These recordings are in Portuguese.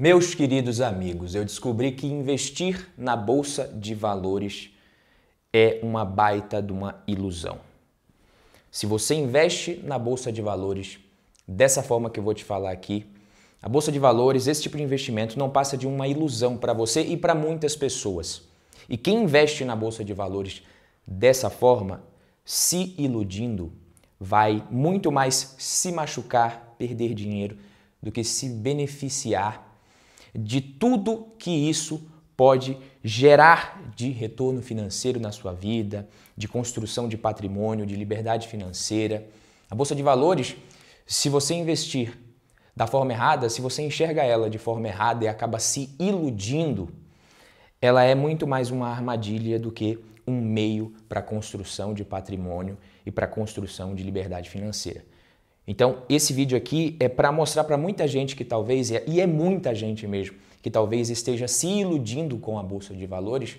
Meus queridos amigos, eu descobri que investir na bolsa de valores é uma baita de uma ilusão. Se você investe na bolsa de valores dessa forma que eu vou te falar aqui, a bolsa de valores, esse tipo de investimento não passa de uma ilusão para você e para muitas pessoas. E quem investe na bolsa de valores dessa forma, se iludindo, vai muito mais se machucar, perder dinheiro, do que se beneficiar de tudo que isso pode gerar de retorno financeiro na sua vida, de construção de patrimônio, de liberdade financeira. A bolsa de valores, se você investir da forma errada, se você enxerga ela de forma errada e acaba se iludindo, ela é muito mais uma armadilha do que um meio para a construção de patrimônio e para a construção de liberdade financeira. Então, esse vídeo aqui é para mostrar para muita gente que talvez, e é muita gente mesmo, que talvez esteja se iludindo com a bolsa de valores,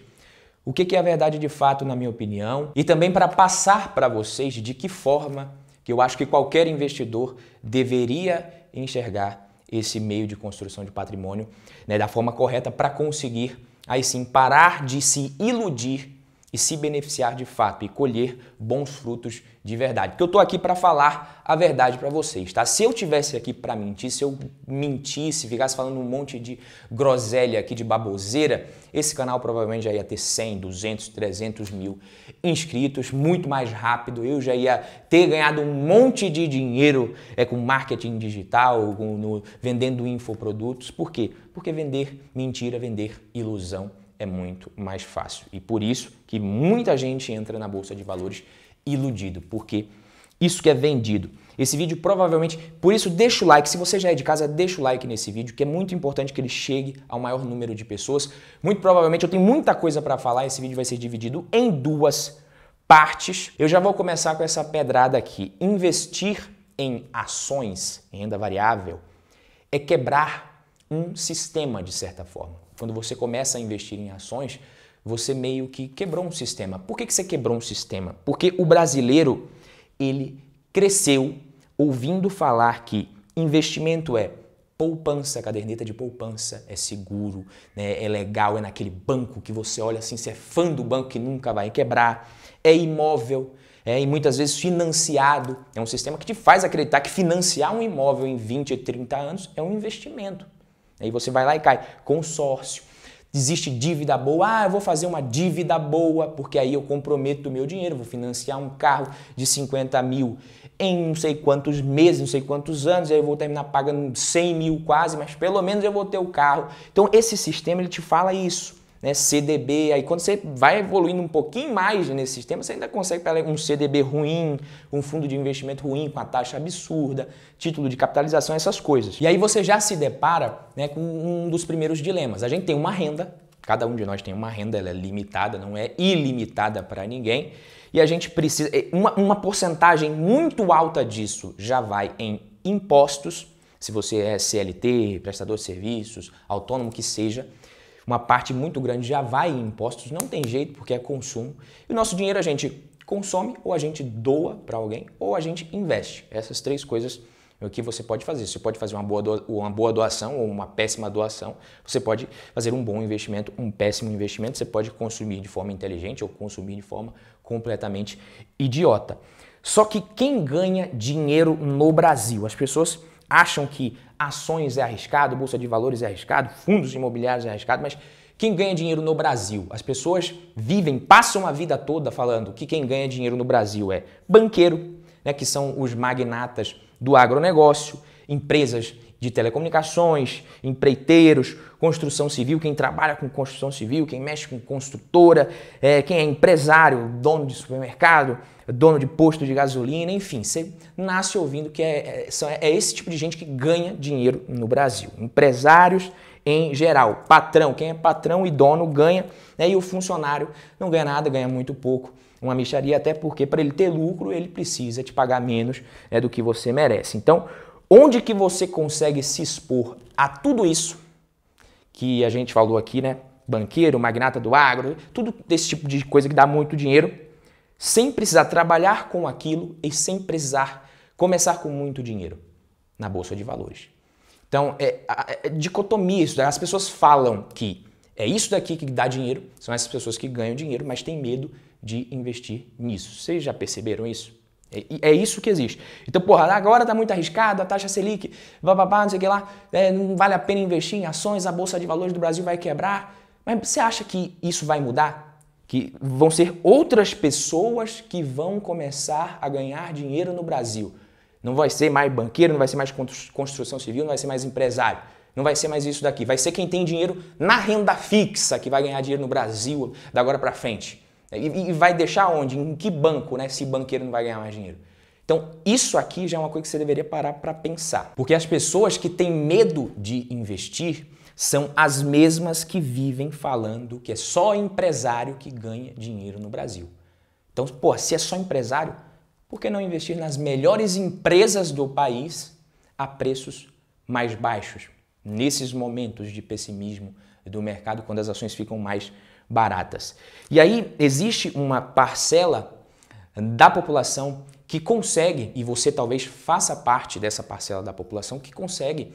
o que é a verdade de fato, na minha opinião, e também para passar para vocês de que forma que eu acho que qualquer investidor deveria enxergar esse meio de construção de patrimônio né, da forma correta para conseguir, aí sim, parar de se iludir e se beneficiar de fato e colher bons frutos de verdade. Porque eu estou aqui para falar a verdade para vocês, tá? Se eu tivesse aqui para mentir, se eu mentisse, ficasse falando um monte de groselha aqui, de baboseira, esse canal provavelmente já ia ter 100, 200, 300 mil inscritos, muito mais rápido. Eu já ia ter ganhado um monte de dinheiro é, com marketing digital, com, no, vendendo infoprodutos. Por quê? Porque vender mentira, vender ilusão é muito mais fácil. E por isso que muita gente entra na bolsa de valores iludido, porque isso que é vendido. Esse vídeo provavelmente, por isso deixa o like, se você já é de casa, deixa o like nesse vídeo, que é muito importante que ele chegue ao maior número de pessoas. Muito provavelmente eu tenho muita coisa para falar, esse vídeo vai ser dividido em duas partes. Eu já vou começar com essa pedrada aqui. Investir em ações, em renda variável, é quebrar um sistema de certa forma quando você começa a investir em ações, você meio que quebrou um sistema. Por que, que você quebrou um sistema? Porque o brasileiro, ele cresceu ouvindo falar que investimento é poupança, caderneta de poupança, é seguro, né, é legal, é naquele banco que você olha assim, você é fã do banco que nunca vai quebrar, é imóvel, é, e muitas vezes financiado. É um sistema que te faz acreditar que financiar um imóvel em 20, 30 anos é um investimento. Aí você vai lá e cai. Consórcio. Existe dívida boa. Ah, eu vou fazer uma dívida boa, porque aí eu comprometo o meu dinheiro, vou financiar um carro de 50 mil em não sei quantos meses, não sei quantos anos, aí eu vou terminar pagando 100 mil quase, mas pelo menos eu vou ter o carro. Então esse sistema ele te fala isso né, CDB. Aí quando você vai evoluindo um pouquinho mais nesse sistema, você ainda consegue pegar um CDB ruim, um fundo de investimento ruim com a taxa absurda, título de capitalização, essas coisas. E aí você já se depara né, com um dos primeiros dilemas. A gente tem uma renda, cada um de nós tem uma renda, ela é limitada, não é ilimitada para ninguém. E a gente precisa. Uma, uma porcentagem muito alta disso já vai em impostos, se você é CLT, prestador de serviços, autônomo que seja uma parte muito grande já vai em impostos, não tem jeito porque é consumo. E o nosso dinheiro a gente consome, ou a gente doa para alguém, ou a gente investe. Essas três coisas é o que você pode fazer. Você pode fazer uma boa, uma boa doação ou uma péssima doação. Você pode fazer um bom investimento, um péssimo investimento. Você pode consumir de forma inteligente ou consumir de forma completamente idiota. Só que quem ganha dinheiro no Brasil? As pessoas acham que ações é arriscado, bolsa de valores é arriscado, fundos imobiliários é arriscado, mas quem ganha dinheiro no Brasil? As pessoas vivem, passam a vida toda falando que quem ganha dinheiro no Brasil é banqueiro, né, que são os magnatas do agronegócio, empresas de telecomunicações, empreiteiros, construção civil, quem trabalha com construção civil, quem mexe com construtora, é, quem é empresário, dono de supermercado, dono de posto de gasolina, enfim, você nasce ouvindo que é, é, é esse tipo de gente que ganha dinheiro no Brasil. Empresários em geral, patrão, quem é patrão e dono ganha, né, e o funcionário não ganha nada, ganha muito pouco uma micharia, até porque para ele ter lucro ele precisa te pagar menos né, do que você merece. Então, Onde que você consegue se expor a tudo isso que a gente falou aqui, né? Banqueiro, magnata do agro, tudo desse tipo de coisa que dá muito dinheiro, sem precisar trabalhar com aquilo e sem precisar começar com muito dinheiro na bolsa de valores. Então, é, é, é dicotomia isso. As pessoas falam que é isso daqui que dá dinheiro, são essas pessoas que ganham dinheiro, mas têm medo de investir nisso. Vocês já perceberam isso? É, é isso que existe. Então, porra, agora tá muito arriscado, a taxa Selic, bababá, não sei o que lá, é, não vale a pena investir em ações, a Bolsa de Valores do Brasil vai quebrar. Mas você acha que isso vai mudar? Que vão ser outras pessoas que vão começar a ganhar dinheiro no Brasil. Não vai ser mais banqueiro, não vai ser mais construção civil, não vai ser mais empresário. Não vai ser mais isso daqui. Vai ser quem tem dinheiro na renda fixa que vai ganhar dinheiro no Brasil da agora para frente. E, e, vai deixar onde? Em que banco, né? Se banqueiro não vai ganhar mais dinheiro. Então, isso aqui já é uma coisa que você deveria parar para pensar. Porque as pessoas que têm medo de investir são as mesmas que vivem falando que é só empresário que ganha dinheiro no Brasil. Então, pô, se é só empresário, por que não investir nas melhores empresas do país a preços mais baixos? nesses momentos de pessimismo do mercado, quando as ações ficam mais baratas. E aí existe uma parcela da população que consegue, e você talvez faça parte dessa parcela da população, que consegue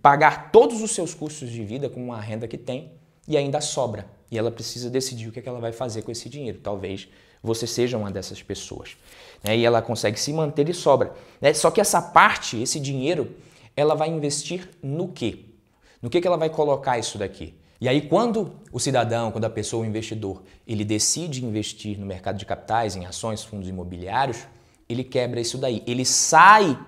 pagar todos os seus custos de vida com a renda que tem e ainda sobra. E ela precisa decidir o que, é que ela vai fazer com esse dinheiro. Talvez você seja uma dessas pessoas. Né? E ela consegue se manter e sobra. Né? Só que essa parte, esse dinheiro, ela vai investir no quê? No que, que ela vai colocar isso daqui? E aí, quando o cidadão, quando a pessoa, o investidor, ele decide investir no mercado de capitais, em ações, fundos imobiliários, ele quebra isso daí. Ele sai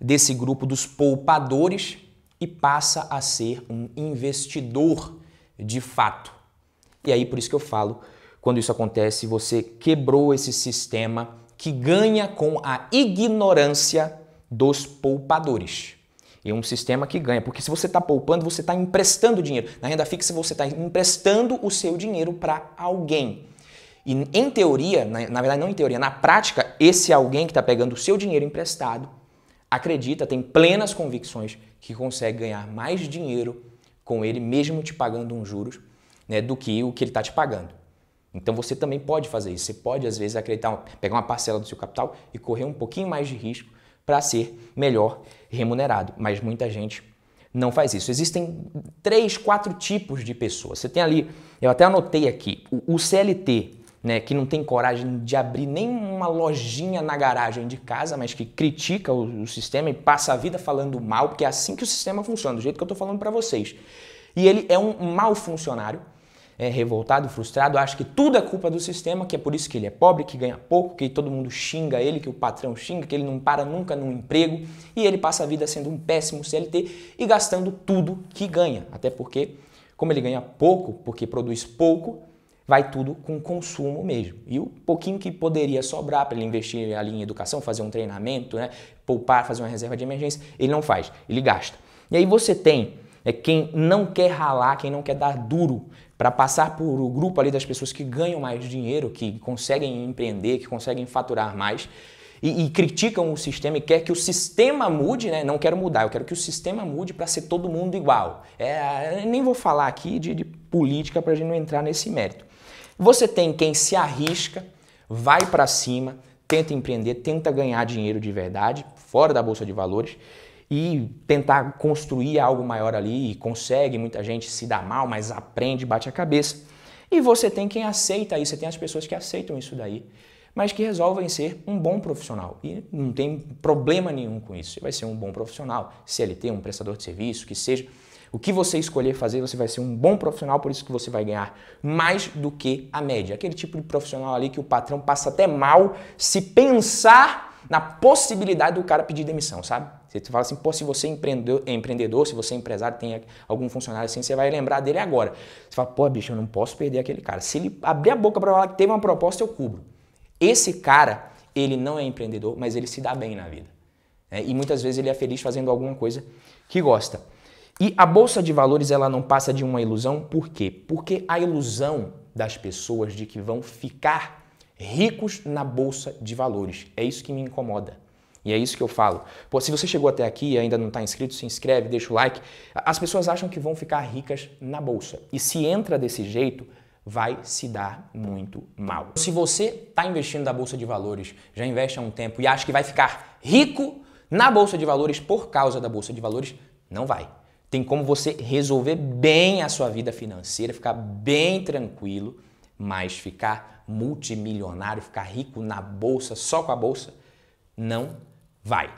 desse grupo dos poupadores e passa a ser um investidor de fato. E aí, por isso que eu falo, quando isso acontece, você quebrou esse sistema que ganha com a ignorância dos poupadores. É um sistema que ganha, porque se você está poupando, você está emprestando dinheiro. Na renda fixa, você está emprestando o seu dinheiro para alguém. E em teoria, na, na, verdade não em teoria, na prática, esse alguém que está pegando o seu dinheiro emprestado acredita, tem plenas convicções que consegue ganhar mais dinheiro com ele, mesmo te pagando uns juros, né, do que o que ele está te pagando. Então você também pode fazer isso. Você pode, às vezes, acreditar, pegar uma parcela do seu capital e correr um pouquinho mais de risco para ser melhor remunerado. Mas muita gente não faz isso. Existem três, quatro tipos de pessoas. Você tem ali, eu até anotei aqui, o, CLT, né, que não tem coragem de abrir nem uma lojinha na garagem de casa, mas que critica o, o sistema e passa a vida falando mal, porque é assim que o sistema funciona, do jeito que eu estou falando para vocês. E ele é um mau funcionário é, revoltado, frustrado, acha que tudo é culpa do sistema, que é por isso que ele é pobre, que ganha pouco, que todo mundo xinga ele, que o patrão xinga, que ele não para nunca num emprego e ele passa a vida sendo um péssimo CLT e gastando tudo que ganha. Até porque, como ele ganha pouco, porque produz pouco, vai tudo com consumo mesmo. E o pouquinho que poderia sobrar para ele investir ali em educação, fazer um treinamento, né, poupar, fazer uma reserva de emergência, ele não faz, ele gasta. E aí você tem é quem não quer ralar, quem não quer dar duro para passar por o grupo ali das pessoas que ganham mais dinheiro, que conseguem empreender, que conseguem faturar mais e, e criticam o sistema e quer que o sistema mude, né? Não quero mudar, eu quero que o sistema mude para ser todo mundo igual. É, nem vou falar aqui de, de política para a gente não entrar nesse mérito. Você tem quem se arrisca, vai para cima, tenta empreender, tenta ganhar dinheiro de verdade, fora da bolsa de valores e tentar construir algo maior ali consegue, muita gente se dá mal, mas aprende, bate a cabeça. E você tem quem aceita isso, você tem as pessoas que aceitam isso daí, mas que resolvem ser um bom profissional. E não tem problema nenhum com isso. Você vai ser um bom profissional, CLT, um prestador de serviço, que seja. O que você escolher fazer, você vai ser um bom profissional, por isso que você vai ganhar mais do que a média. Aquele tipo de profissional ali que o patrão passa até mal se pensar na possibilidade do cara pedir demissão, sabe? Você fala assim, pô, se você é empreendedor, se você é empresário, tem algum funcionário assim, você vai lembrar dele agora. Você fala, pô, bicho, eu não posso perder aquele cara. Se ele abrir a boca para falar que teve uma proposta, eu cubro. Esse cara, ele não é empreendedor, mas ele se dá bem na vida. É, e muitas vezes ele é feliz fazendo alguma coisa que gosta. E a bolsa de valores ela não passa de uma ilusão, por quê? Porque a ilusão das pessoas de que vão ficar ricos na bolsa de valores é isso que me incomoda. E é isso que eu falo. Pô, se você chegou até aqui e ainda não está inscrito, se inscreve, deixa o like. As pessoas acham que vão ficar ricas na bolsa. E se entra desse jeito, vai se dar muito mal. Se você está investindo na bolsa de valores, já investe há um tempo e acha que vai ficar rico na bolsa de valores por causa da bolsa de valores, Não vai. Tem como você resolver bem a sua vida financeira, ficar bem tranquilo, mas ficar multimilionário, ficar rico na bolsa, só com a bolsa, não vai.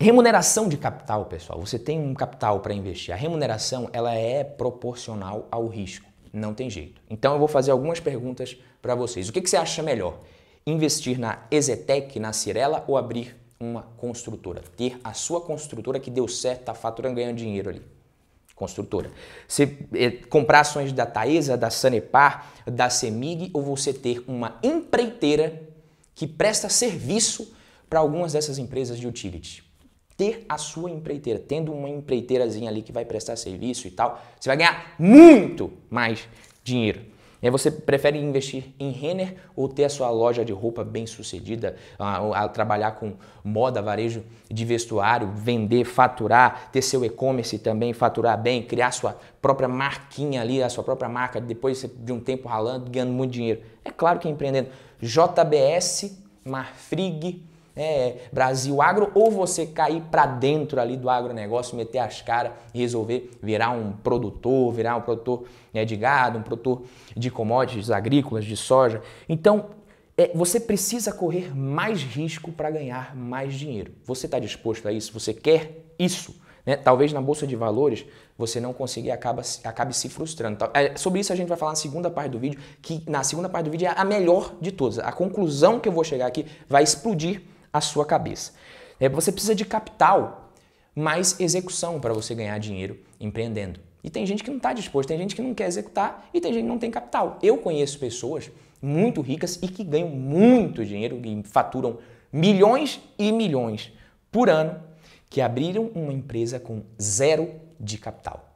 Remuneração de capital, pessoal. Você tem um capital para investir. A remuneração ela é proporcional ao risco. Não tem jeito. Então eu vou fazer algumas perguntas para vocês. O que, que você acha melhor? Investir na Ezetec, na Cirela ou abrir uma construtora? Ter a sua construtora que deu certo, está faturando, ganhando dinheiro ali. Construtora. Você é, comprar ações da Taesa, da Sanepar, da Semig ou você ter uma empreiteira que presta serviço para algumas dessas empresas de utility. Ter a sua empreiteira, tendo uma empreiteirazinha ali que vai prestar serviço e tal, você vai ganhar muito mais dinheiro. E aí você prefere investir em Renner ou ter a sua loja de roupa bem sucedida, a, a trabalhar com moda, varejo de vestuário, vender, faturar, ter seu e-commerce também, faturar bem, criar sua própria marquinha ali, a sua própria marca, depois de um tempo ralando, ganhando muito dinheiro. É claro que é empreendendo. JBS, Marfrig, é, Brasil Agro, ou você cair para dentro ali do agronegócio, meter as caras e resolver virar um produtor, virar um produtor né, de gado, um produtor de commodities agrícolas, de soja. Então, é, você precisa correr mais risco para ganhar mais dinheiro. Você está disposto a isso? Você quer isso? Né? Talvez na bolsa de valores você não consiga e acaba, acabe se frustrando. É, sobre isso a gente vai falar na segunda parte do vídeo, que na segunda parte do vídeo é a melhor de todas. A conclusão que eu vou chegar aqui vai explodir a sua cabeça. É, você precisa de capital, mais execução para você ganhar dinheiro empreendendo. E tem gente que não está disposto, tem gente que não quer executar e tem gente que não tem capital. Eu conheço pessoas muito ricas e que ganham muito dinheiro, e faturam milhões e milhões por ano, que abriram uma empresa com zero de capital.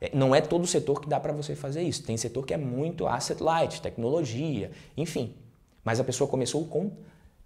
É, não é todo setor que dá para você fazer isso. Tem setor que é muito asset light, tecnologia, enfim. Mas a pessoa começou com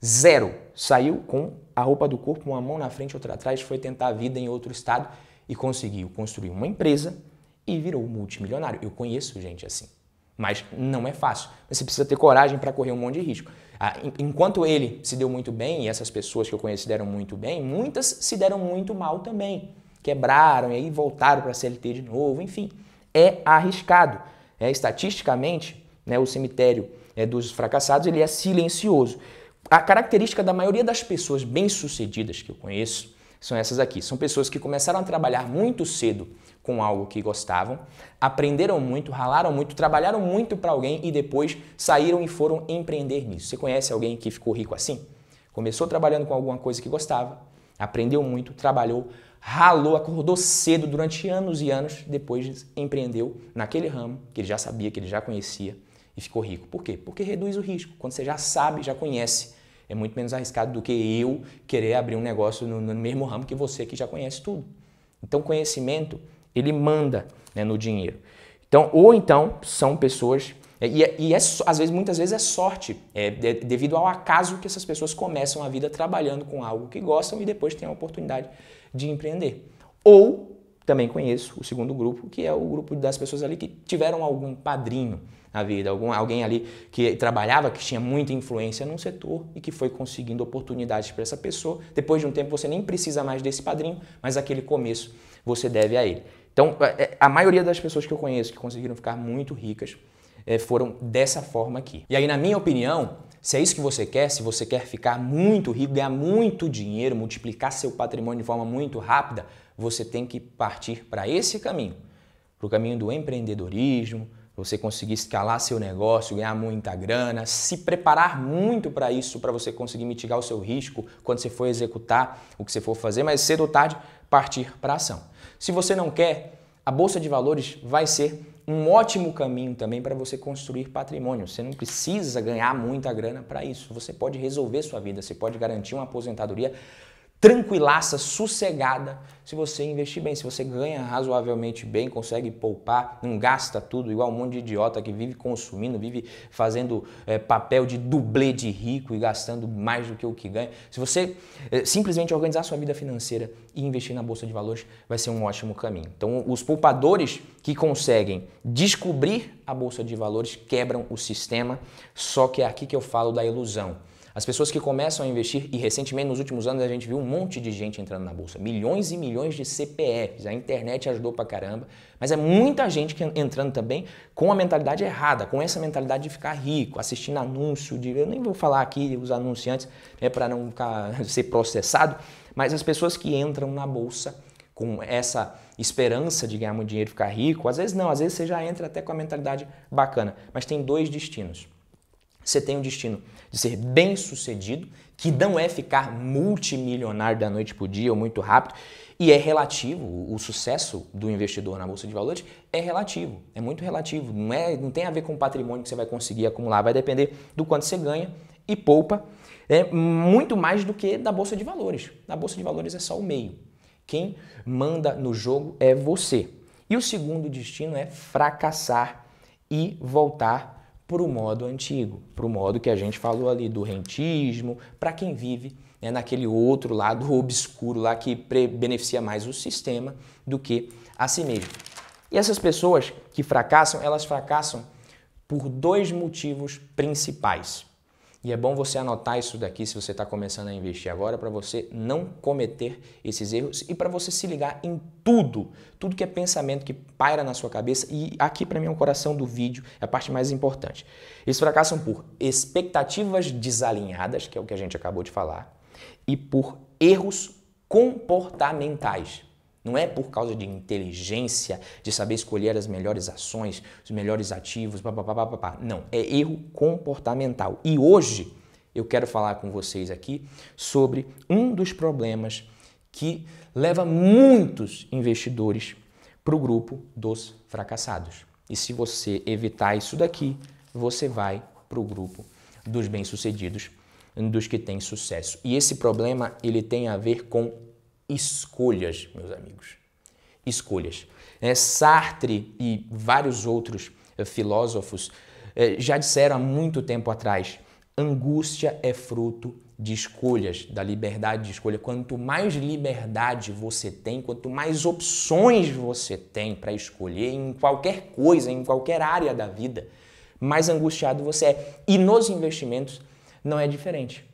Zero. Saiu com a roupa do corpo, uma mão na frente, outra atrás, foi tentar a vida em outro estado e conseguiu construir uma empresa e virou multimilionário. Eu conheço gente assim. Mas não é fácil. Você precisa ter coragem para correr um monte de risco. Ah, enquanto ele se deu muito bem, e essas pessoas que eu conheci deram muito bem, muitas se deram muito mal também. Quebraram e aí voltaram para a CLT de novo, enfim. É arriscado. É, estatisticamente, né, o cemitério é, dos fracassados ele é silencioso. A característica da maioria das pessoas bem-sucedidas que eu conheço são essas aqui. São pessoas que começaram a trabalhar muito cedo com algo que gostavam, aprenderam muito, ralaram muito, trabalharam muito para alguém e depois saíram e foram empreender nisso. Você conhece alguém que ficou rico assim? Começou trabalhando com alguma coisa que gostava, aprendeu muito, trabalhou, ralou, acordou cedo durante anos e anos, depois empreendeu naquele ramo que ele já sabia, que ele já conhecia e ficou rico. Por quê? Porque reduz o risco. Quando você já sabe, já conhece, é muito menos arriscado do que eu querer abrir um negócio no, no mesmo ramo que você que já conhece tudo. Então, conhecimento, ele manda né, no dinheiro. Então, ou então, são pessoas e, é, e é, às vezes, muitas vezes é sorte, é, é, devido ao acaso que essas pessoas começam a vida trabalhando com algo que gostam e depois têm a oportunidade de empreender. Ou também conheço o segundo grupo, que é o grupo das pessoas ali que tiveram algum padrinho na vida, algum, alguém ali que trabalhava, que tinha muita influência num setor e que foi conseguindo oportunidades para essa pessoa. Depois de um tempo você nem precisa mais desse padrinho, mas aquele começo você deve a ele. Então, é, é, a maioria das pessoas que eu conheço que conseguiram ficar muito ricas é, foram dessa forma aqui. E aí, na minha opinião, se é isso que você quer, se você quer ficar muito rico, ganhar muito dinheiro, multiplicar seu patrimônio de forma muito rápida, você tem que partir para esse caminho, para o caminho do empreendedorismo, você conseguir escalar seu negócio, ganhar muita grana, se preparar muito para isso, para você conseguir mitigar o seu risco quando você for executar o que você for fazer, mas cedo ou tarde partir para ação. Se você não quer, a bolsa de valores vai ser um ótimo caminho também para você construir patrimônio. Você não precisa ganhar muita grana para isso. Você pode resolver sua vida, você pode garantir uma aposentadoria tranquilaça, sossegada, se você investir bem, se você ganha razoavelmente bem, consegue poupar, não gasta tudo, igual um monte de idiota que vive consumindo, vive fazendo é, papel de dublê de rico e gastando mais do que o que ganha. Se você é, simplesmente organizar sua vida financeira e investir na bolsa de valores, vai ser um ótimo caminho. Então, os poupadores que conseguem descobrir a bolsa de valores quebram o sistema, só que é aqui que eu falo da ilusão. As pessoas que começam a investir, e recentemente nos últimos anos a gente viu um monte de gente entrando na bolsa, milhões e milhões de CPFs, a internet ajudou pra caramba, mas é muita gente que entrando também com a mentalidade errada, com essa mentalidade de ficar rico, assistindo anúncio, de, eu nem vou falar aqui os anunciantes né, para não ficar, ser processado, mas as pessoas que entram na bolsa com essa esperança de ganhar muito dinheiro e ficar rico, às vezes não, às vezes você já entra até com a mentalidade bacana, mas tem dois destinos. Você tem o destino de ser bem sucedido, que não é ficar multimilionário da noite para o dia ou muito rápido, e é relativo, o sucesso do investidor na bolsa de valores é relativo, é muito relativo, não, é, não tem a ver com o patrimônio que você vai conseguir acumular, vai depender do quanto você ganha e poupa, é muito mais do que da bolsa de valores. Na bolsa de valores é só o meio. Quem manda no jogo é você. E o segundo destino é fracassar e voltar para o modo antigo, para o modo que a gente falou ali do rentismo, para quem vive né, naquele outro lado obscuro lá que beneficia mais o sistema do que a si mesmo. E essas pessoas que fracassam, elas fracassam por dois motivos principais. E é bom você anotar isso daqui se você está começando a investir agora, para você não cometer esses erros e para você se ligar em tudo, tudo que é pensamento que paira na sua cabeça. E aqui, para mim, é o coração do vídeo, é a parte mais importante. Eles fracassam por expectativas desalinhadas, que é o que a gente acabou de falar, e por erros comportamentais. Não é por causa de inteligência, de saber escolher as melhores ações, os melhores ativos, papapá. Não, é erro comportamental. E hoje eu quero falar com vocês aqui sobre um dos problemas que leva muitos investidores para o grupo dos fracassados. E se você evitar isso daqui, você vai para o grupo dos bem-sucedidos, dos que têm sucesso. E esse problema ele tem a ver com escolhas, meus amigos. Escolhas. É, Sartre e vários outros é, filósofos é, já disseram há muito tempo atrás: angústia é fruto de escolhas, da liberdade de escolha. Quanto mais liberdade você tem, quanto mais opções você tem para escolher em qualquer coisa, em qualquer área da vida, mais angustiado você é. E nos investimentos não é diferente.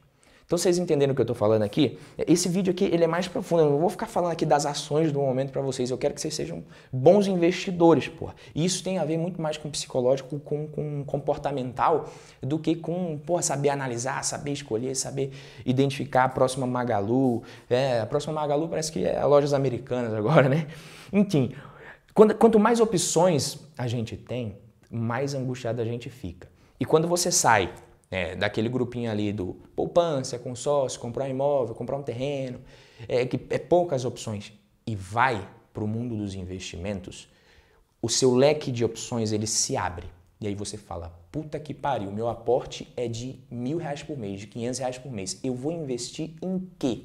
Então vocês entenderam o que eu estou falando aqui? Esse vídeo aqui ele é mais profundo. Eu não vou ficar falando aqui das ações do momento para vocês. Eu quero que vocês sejam bons investidores, pô. E isso tem a ver muito mais com psicológico, com, com comportamental, do que com pô, saber analisar, saber escolher, saber identificar a próxima Magalu. É, a próxima Magalu parece que é lojas americanas agora, né? Enfim, quando, quanto mais opções a gente tem, mais angustiado a gente fica. E quando você sai é, daquele grupinho ali do poupança, consórcio, comprar um imóvel, comprar um terreno, é, que é poucas opções, e vai para o mundo dos investimentos, o seu leque de opções ele se abre. E aí você fala, puta que pariu, meu aporte é de mil reais por mês, de quinhentos reais por mês. Eu vou investir em quê?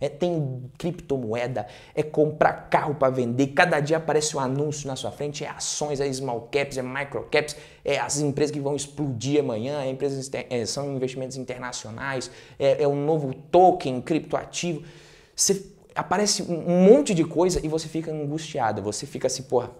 É, tem criptomoeda, é comprar carro para vender, cada dia aparece um anúncio na sua frente, é ações, é small caps, é micro caps, é as empresas que vão explodir amanhã, é empresas, é, são investimentos internacionais, é, é um novo token criptoativo. Você, aparece um monte de coisa e você fica angustiado, você fica assim, porra,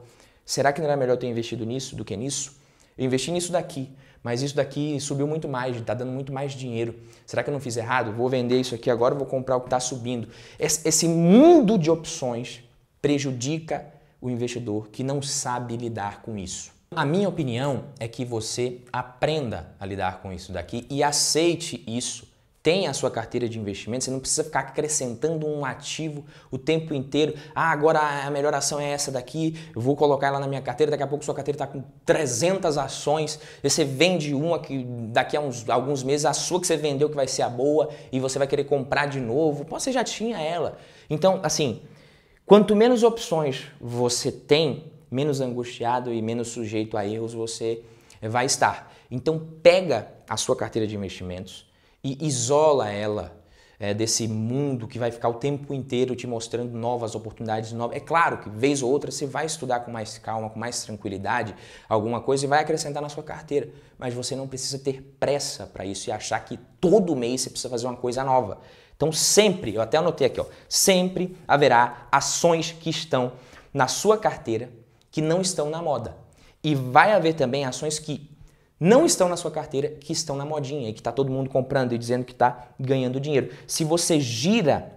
será que não era melhor ter investido nisso do que nisso? Eu investi nisso daqui, mas isso daqui subiu muito mais, está dando muito mais dinheiro. Será que eu não fiz errado? Vou vender isso aqui agora, vou comprar o que está subindo. Esse mundo de opções prejudica o investidor que não sabe lidar com isso. A minha opinião é que você aprenda a lidar com isso daqui e aceite isso tem a sua carteira de investimento, você não precisa ficar acrescentando um ativo o tempo inteiro. Ah, agora a melhor ação é essa daqui, eu vou colocar ela na minha carteira, daqui a pouco sua carteira está com 300 ações, você vende uma que daqui a uns, alguns meses a sua que você vendeu que vai ser a boa e você vai querer comprar de novo. Pô, você já tinha ela. Então, assim, quanto menos opções você tem, menos angustiado e menos sujeito a erros você vai estar. Então, pega a sua carteira de investimentos, e isola ela é, desse mundo que vai ficar o tempo inteiro te mostrando novas oportunidades novas. É claro que, vez ou outra, você vai estudar com mais calma, com mais tranquilidade, alguma coisa e vai acrescentar na sua carteira. Mas você não precisa ter pressa para isso e achar que todo mês você precisa fazer uma coisa nova. Então, sempre, eu até anotei aqui, ó, sempre haverá ações que estão na sua carteira que não estão na moda. E vai haver também ações que não estão na sua carteira, que estão na modinha e que está todo mundo comprando e dizendo que está ganhando dinheiro. Se você gira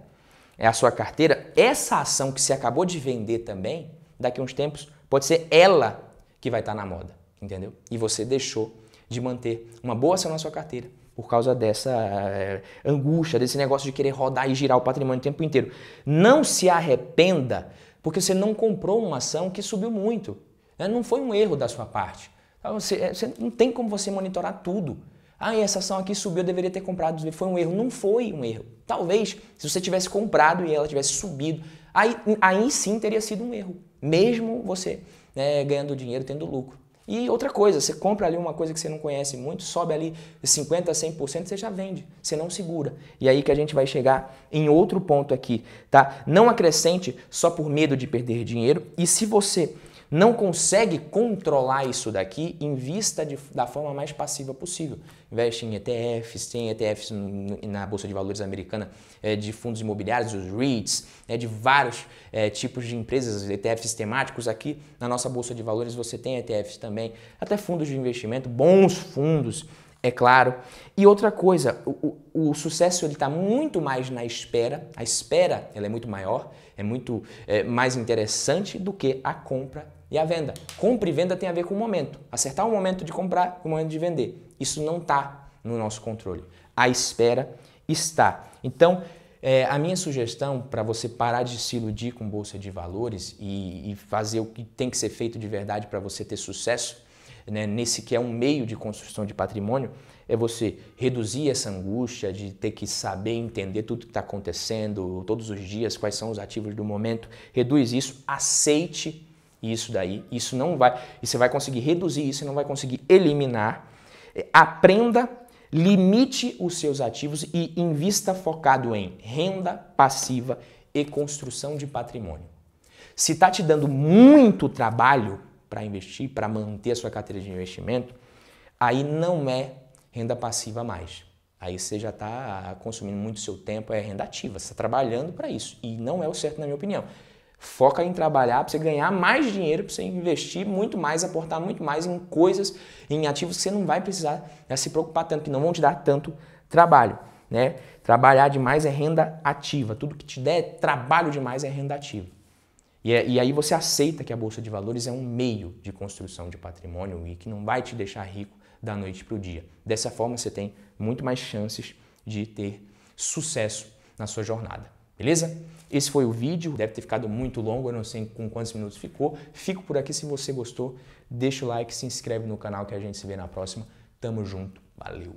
a sua carteira, essa ação que você acabou de vender também, daqui a uns tempos, pode ser ela que vai estar tá na moda, entendeu? E você deixou de manter uma boa ação na sua carteira por causa dessa é, angústia, desse negócio de querer rodar e girar o patrimônio o tempo inteiro. Não se arrependa porque você não comprou uma ação que subiu muito. Né? Não foi um erro da sua parte. Então, você, é, você, não tem como você monitorar tudo. Ah, essa ação aqui subiu, eu deveria ter comprado. Foi um erro. Não foi um erro. Talvez, se você tivesse comprado e ela tivesse subido, aí, aí sim teria sido um erro. Mesmo você né, ganhando dinheiro, tendo lucro. E outra coisa, você compra ali uma coisa que você não conhece muito, sobe ali 50%, 100%, você já vende, você não segura. E aí que a gente vai chegar em outro ponto aqui, tá? Não acrescente só por medo de perder dinheiro e se você não consegue controlar isso daqui, invista de, da forma mais passiva possível. Investe em ETFs, tem ETFs na Bolsa de Valores americana é, de fundos imobiliários, os REITs, é, de vários é, tipos de empresas, ETFs temáticos. Aqui na nossa Bolsa de Valores você tem ETFs também, até fundos de investimento, bons fundos, é claro. E outra coisa, o, o, o sucesso está muito mais na espera, a espera ela é muito maior, é muito é, mais interessante do que a compra e a venda. Compra e venda tem a ver com o momento. Acertar o momento de comprar e o momento de vender. Isso não está no nosso controle. A espera está. Então, é, a minha sugestão para você parar de se iludir com bolsa de valores e, e fazer o que tem que ser feito de verdade para você ter sucesso né, nesse que é um meio de construção de patrimônio é você reduzir essa angústia de ter que saber entender tudo que está acontecendo todos os dias, quais são os ativos do momento. Reduz isso, aceite isso daí. Isso não vai. E você vai conseguir reduzir isso e não vai conseguir eliminar. É, aprenda, limite os seus ativos e invista focado em renda passiva e construção de patrimônio. Se está te dando muito trabalho para investir, para manter a sua carteira de investimento, aí não é renda passiva mais. Aí você já está consumindo muito seu tempo, é renda ativa, você está trabalhando para isso. E não é o certo, na minha opinião. Foca em trabalhar para você ganhar mais dinheiro, para você investir muito mais, aportar muito mais em coisas, em ativos que você não vai precisar né, se preocupar tanto, que não vão te dar tanto trabalho. Né? Trabalhar demais é renda ativa. Tudo que te der trabalho demais é renda ativa. E, é, e aí você aceita que a Bolsa de Valores é um meio de construção de patrimônio e que não vai te deixar rico da noite para o dia. Dessa forma, você tem muito mais chances de ter sucesso na sua jornada. Beleza? Esse foi o vídeo, deve ter ficado muito longo, eu não sei com quantos minutos ficou. Fico por aqui se você gostou, deixa o like, se inscreve no canal que a gente se vê na próxima. Tamo junto, valeu!